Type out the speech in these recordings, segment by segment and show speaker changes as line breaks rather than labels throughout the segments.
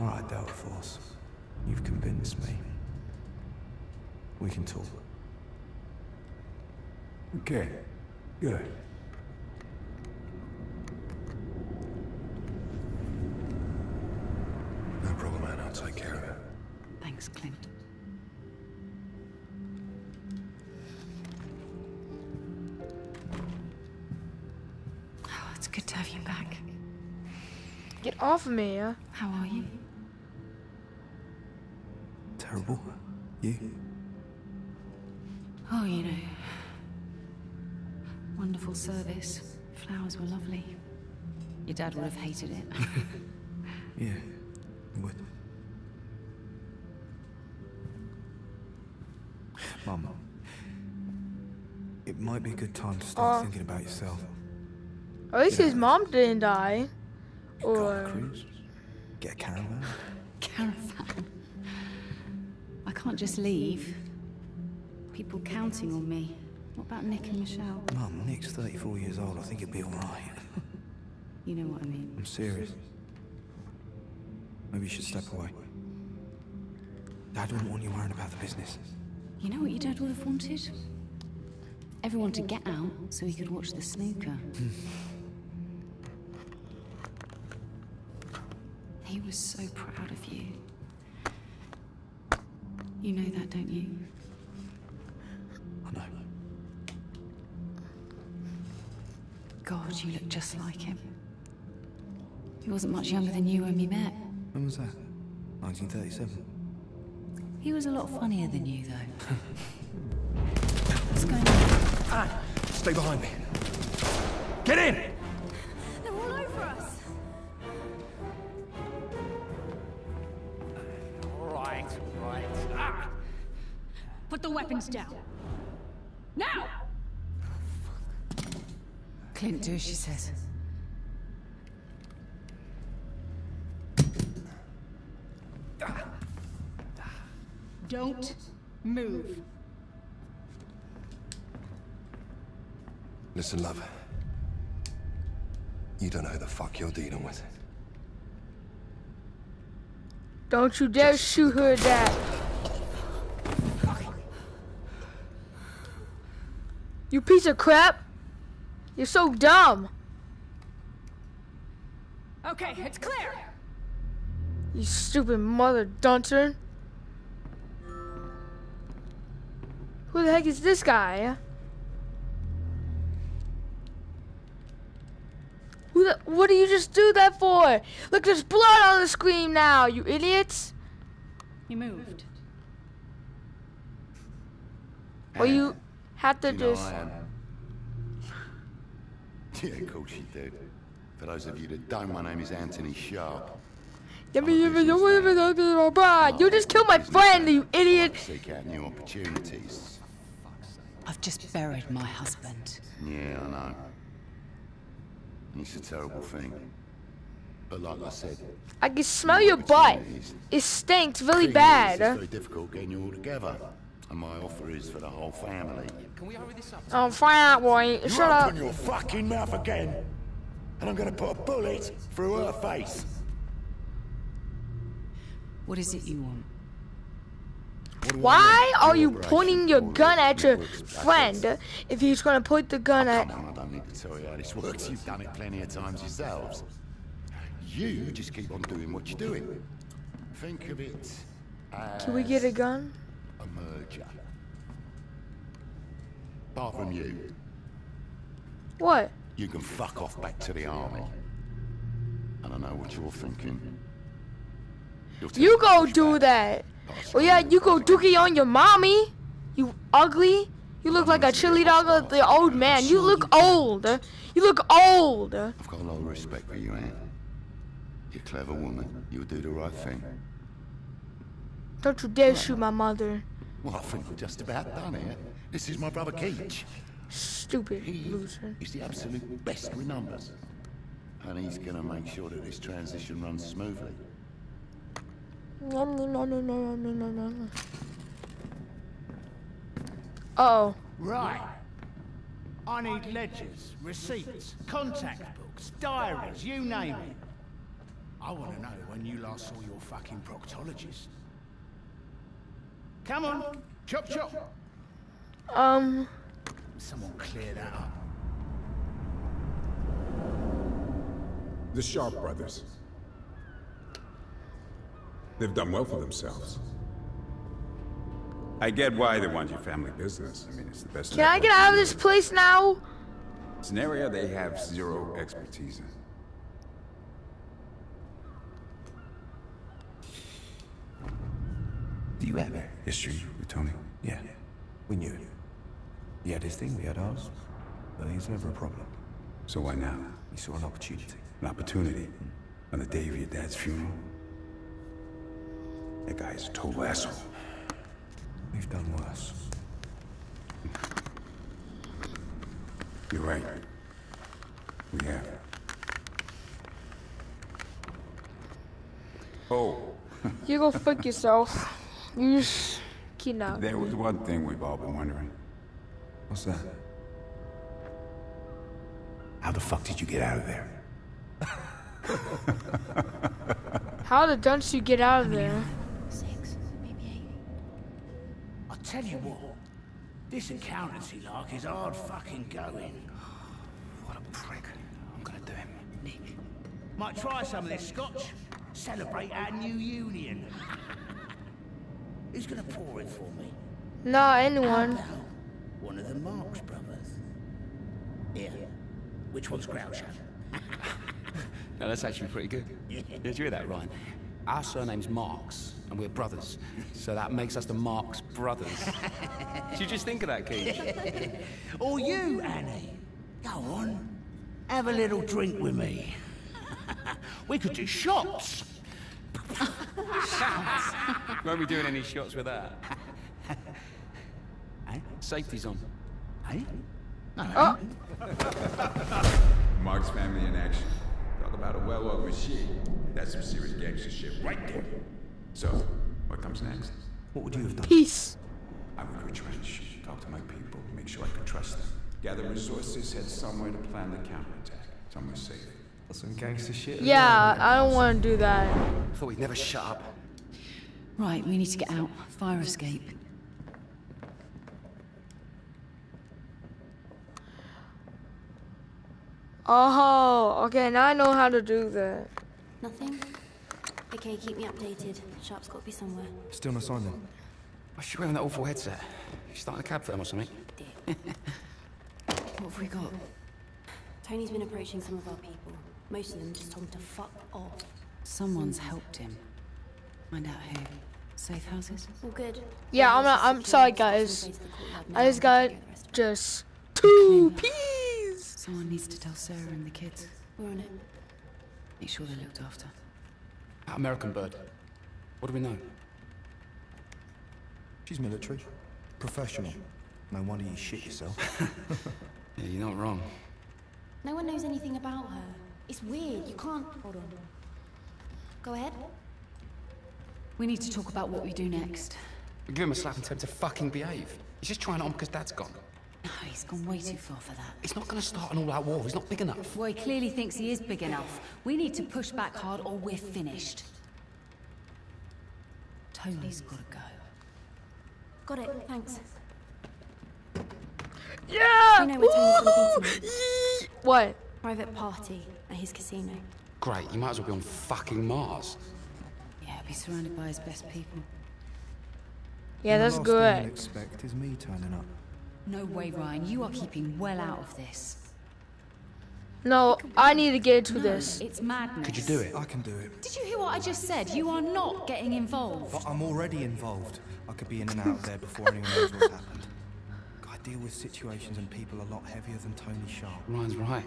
All right, Delta Force. You've convinced me. We can talk.
Okay. Good.
No problem, man. I'll take care of it.
Thanks, Clint. Oh, it's good to have you back.
Get off of me, yeah?
How are you?
Terrible. You?
Oh, you know. Wonderful service. Flowers were lovely. Your dad would have hated it.
Yeah. You would. Mum. It might be a good time to start
Uh.
thinking about yourself.
At least his mom didn't die.
Go on a
Or
cruise. Get a caravan.
Caravan. I can't just leave. People counting on me. What about Nick and Michelle?
Mum, Nick's 34 years old. I think he'll be alright.
You know what I mean.
I'm serious. Maybe you should step away. Dad wouldn't want you worrying about the business.
You know what your dad would have wanted? Everyone to get out so he could watch the snooker. Hmm. he was so proud of you. You know that, don't you?
I know.
God, you look just like him. He wasn't much younger than you when we met.
When was that? 1937.
He was a lot funnier than you, though. What's going on?
Ah, stay behind me. Get in!
Put the weapons down. Now!
Clint, do as she says.
Don't move.
Listen, love. You don't know who the fuck you're dealing with.
don't you dare shoot her dad. You piece of crap. You're so dumb.
Okay, it's clear.
You stupid mother duncer. Who the heck is this guy? Who the, what do you just do that for? Look, there's blood on the screen now, you idiots.
He moved.
Or you have to
You know
just...
I am. Yeah, of course you do. For those of you that don't, my name is Anthony Sharp.
You just killed my friend, you idiot.
Seek out new opportunities.
I've just buried my husband.
Yeah, I know. It's a terrible thing. But like I said,
I can smell your butt. It stinks really bad.
It's very difficult getting you all together. And my offer is for the whole family.
Oh, fine, boy.
You
Shut up.
open your fucking mouth again, and I'm gonna put a bullet through her face.
What is it you want?
What do I
Why are you pointing your gun at your
networks, that's it.
friend if he's gonna point the gun oh, at...
Come on, I don't need to tell you how this works. You've done it plenty of times yourselves. You just keep on doing what you're doing. Think of it as
Can we get a gun?
A merger. Apart from you,
What?
you can fuck off back to the army. And I know what you're thinking.
You go do that. Oh yeah, you go dookie on your mommy. You ugly. You look like a chili dog of the old man. You look old. You look old.
I've got a lot of respect for you, Anne. You're a clever woman. You'll do the right thing.
Don't you dare shoot my mother.
Well, I think we're just about done here. This is my brother Keach.
Stupid
he
loser.
He's the absolute best with numbers. And he's gonna make sure that this transition runs smoothly.
No, no, no, no, no, no, no, no. Oh.
Right. I need ledgers, receipts, contact books, diaries, you name it. I want to know when you last saw your fucking proctologist. Come on, chop chop.
Um,
Someone clear that up.
The Sharp brothers. They've done well for themselves. I get why they want your family business. I mean, it's the best.
can I get out of this place now?
It's an area they have zero expertise in.
Do you have a history with Tony? Yeah, we knew it. He had his thing, we had ours. But he's never a problem.
So why now?
We saw an opportunity.
An opportunity on the day of your dad's funeral. That guy's a total asshole.
We've done worse.
You're right. We have. Oh,
You go fuck yourself. You just kidnapped.
there was one thing we've all been wondering.
What's that?
How the fuck did you get out of there?
How the dunce you get out of there?
Six, maybe eight.
I tell you what, this accountancy lark is hard fucking going.
What a prick. I'm gonna do him.
Nick.
Might try some of this scotch. Celebrate our new union. Who's gonna pour it for me?
Not anyone.
One of the Marx brothers. Here. Which one's Groucho?
No, that's actually pretty good. Did you hear that, Ryan? Our surname's Marks, and we're brothers. So that makes us the Marx brothers. Did you just think of that, Keith?
Or oh, you, Annie? Go on. Have a little drink with me. we could do shots.
Won't be doing any shots with that.
Eh?
Safety's on.
Eh?
Mark's family in action. Talk about a well-oiled machine. That's some serious gangster shit right there. So, what comes next?
What would you have done?
Peace.
I would retrench, talk to my people, make sure I could trust them. Gather resources, head somewhere to plan the counterattack. Somewhere safe.
That's some gangster shit.
Yeah, I don't want to do that.
I Thought we'd never shut up.
Right, we need to get out. Fire escape.
Oh, okay, now I know how to do that.
Nothing? Okay, keep me updated. Sharp's got to be somewhere.
Still no sign then?
Why's she wearing that awful headset? She's starting a cab firm or something?
What have we got?
Tony's been approaching some of our people. Most of them just told him to fuck off.
Someone's helped him. Find out who. Safe houses?
All good.
Yeah, I'm not. I'm sorry, guys. I just got just two peas.
Someone needs to tell Sarah and the kids.
We're on it.
Make sure they're looked after.
That American bird. What do we know?
She's military. Professional. No wonder you shit yourself.
Yeah, you're not wrong.
No one knows anything about her. It's weird. You can't. Hold on. Go ahead.
We need to talk about what we do next.
Give him a slap and tell him to fucking behave. He's just trying it on because Dad's gone.
No, he's gone way too far for that.
He's not going to start an all-out war. He's not big enough.
Well, he clearly thinks he is big enough. We need to push back hard or we're finished. Tony's gotta go.
Got it. Thanks.
Yeah.
We know where Tony's gonna be tonight.
What?
Private party at his casino.
Great, you might as well be on fucking Mars.
Yeah, be surrounded by his best people.
Yeah,
And the
that's
last thing you'll expect is me turning up.
No way, Ryan. You are keeping well out of this.
No, I need to get into
No,
this.
It's madness.
Could you do it?
I can do it.
Did you hear what I just said? You are not getting involved.
But I'm already involved. I could be in and out of there before anyone knows what's happened. I deal with situations and people a lot heavier than Tony Sharp.
Ryan's right.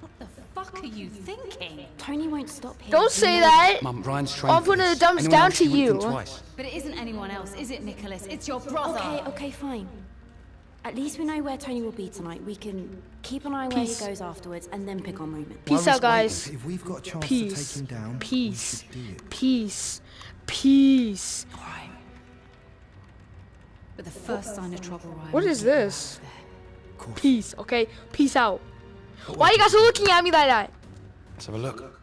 What the fuck are you thinking?
Tony won't stop here.
Don't say that.
Mum, Ryan's trained
I'm
for
putting the thumbs
Anyone
down to you.
Twice.
But it isn't anyone else, is it, Nicholas? It's your brother.
Okay, okay, fine. At least we know where Tony will be tonight. We can keep an eye on
where
he goes afterwards and then pick our movement.
Peace out, guys.
If we've got a chance
Peace.
to take him down,
Peace.
we should do it.
Peace. Peace.
Crime. But the first sign of trouble, Ryan.
What
will
is
get you
this?
out of there.
Peace. Okay. Peace out. Why are you guys looking at me like that?
Let's have a look.